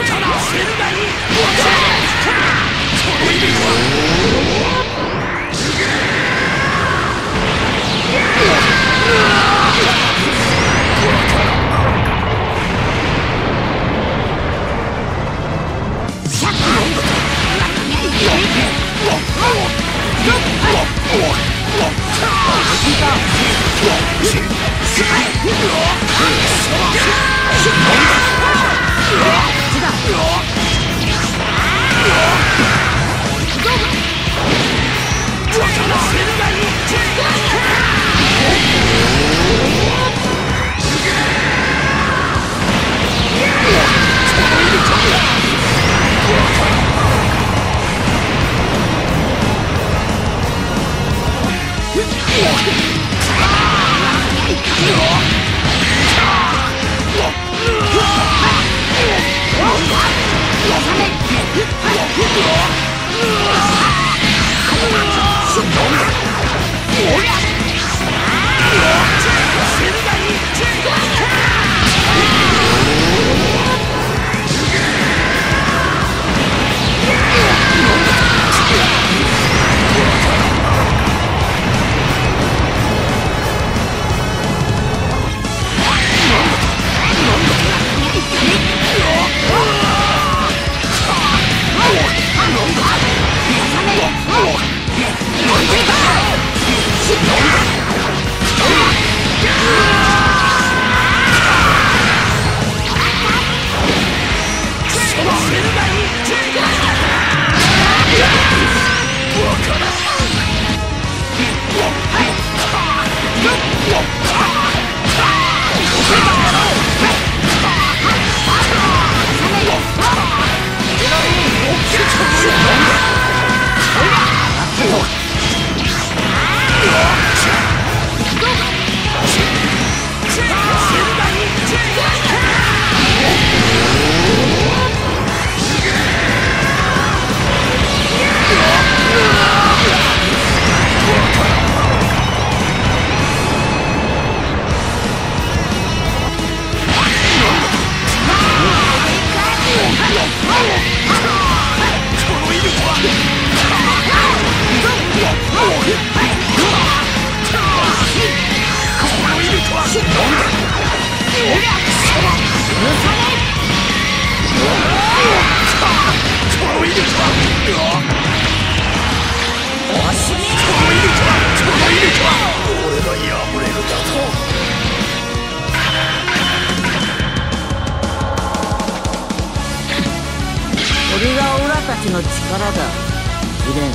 Yeah! Yeah! Fuck. の力だ。貴殿